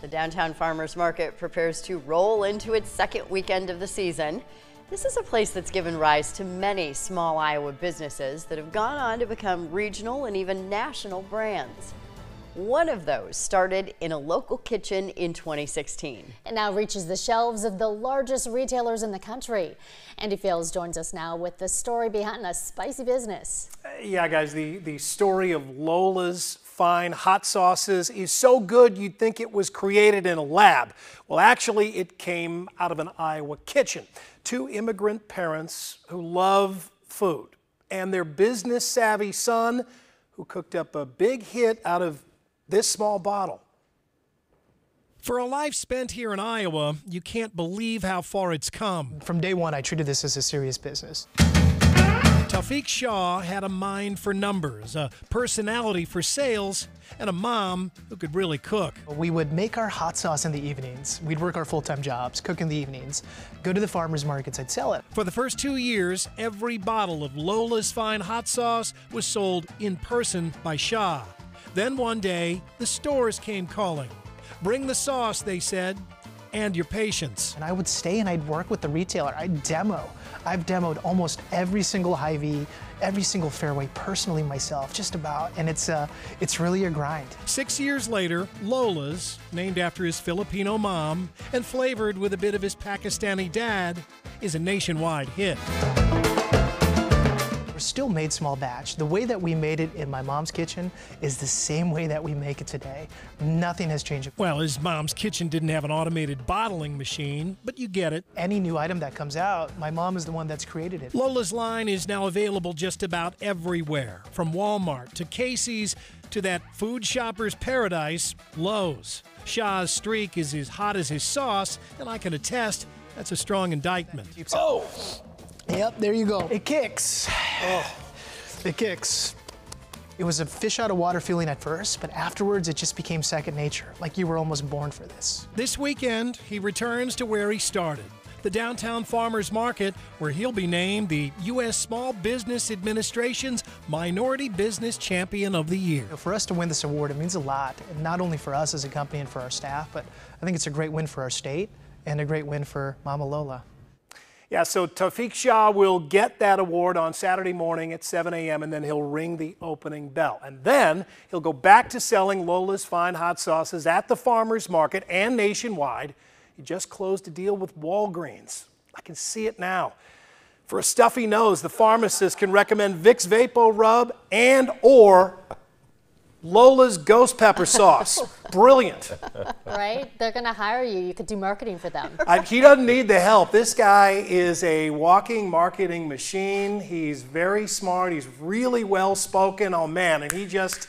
The downtown farmers market prepares to roll into its second weekend of the season. This is a place that's given rise to many small Iowa businesses that have gone on to become regional and even national brands. One of those started in a local kitchen in 2016. And now reaches the shelves of the largest retailers in the country. Andy Fields joins us now with the story behind a spicy business. Uh, yeah, guys, the, the story of Lola's fine hot sauces is so good you'd think it was created in a lab. Well, actually, it came out of an Iowa kitchen. Two immigrant parents who love food and their business savvy son who cooked up a big hit out of this small bottle. For a life spent here in Iowa, you can't believe how far it's come. From day one, I treated this as a serious business. Taufiq Shah had a mind for numbers, a personality for sales, and a mom who could really cook. We would make our hot sauce in the evenings. We'd work our full-time jobs, cook in the evenings, go to the farmers markets, I'd sell it. For the first two years, every bottle of Lola's Fine Hot Sauce was sold in person by Shah. Then one day, the stores came calling. Bring the sauce, they said, and your patience. And I would stay and I'd work with the retailer. I'd demo. I've demoed almost every single Hy-Vee, every single Fareway personally myself, just about. And it's, uh, it's really a grind. Six years later, Lola's, named after his Filipino mom and flavored with a bit of his Pakistani dad, is a nationwide hit still made small batch. The way that we made it in my mom's kitchen is the same way that we make it today. Nothing has changed. Well, his mom's kitchen didn't have an automated bottling machine, but you get it. Any new item that comes out, my mom is the one that's created it. Lola's line is now available just about everywhere, from Walmart to Casey's to that food shopper's paradise, Lowe's. Shah's streak is as hot as his sauce, and I can attest that's a strong indictment. Oh! Yep, there you go. It kicks. Oh. It kicks. It was a fish out of water feeling at first, but afterwards it just became second nature, like you were almost born for this. This weekend, he returns to where he started, the downtown farmers market, where he'll be named the U.S. Small Business Administration's Minority Business Champion of the Year. For us to win this award, it means a lot, and not only for us as a company and for our staff, but I think it's a great win for our state and a great win for Mama Lola. Yeah, so Taufiq Shah will get that award on Saturday morning at 7 a.m. and then he'll ring the opening bell. And then he'll go back to selling Lola's fine hot sauces at the farmer's market and nationwide. He just closed a deal with Walgreens. I can see it now. For a stuffy nose, the pharmacist can recommend Vicks Vapo Rub and or Lola's ghost pepper sauce. Brilliant. Right? They're going to hire you. You could do marketing for them. I, he doesn't need the help. This guy is a walking marketing machine. He's very smart. He's really well spoken. Oh, man. And he just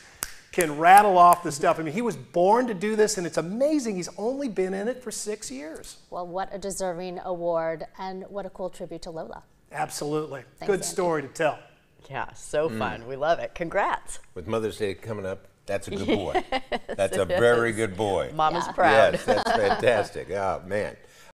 can rattle off the stuff. I mean, he was born to do this, and it's amazing. He's only been in it for six years. Well, what a deserving award, and what a cool tribute to Lola. Absolutely. Thanks, Good Andy. story to tell. Yeah, so mm. fun. We love it. Congrats. With Mother's Day coming up, that's a good boy. Yes, that's a very good boy. Mama's yeah. proud. Yes, that's fantastic. Oh, man.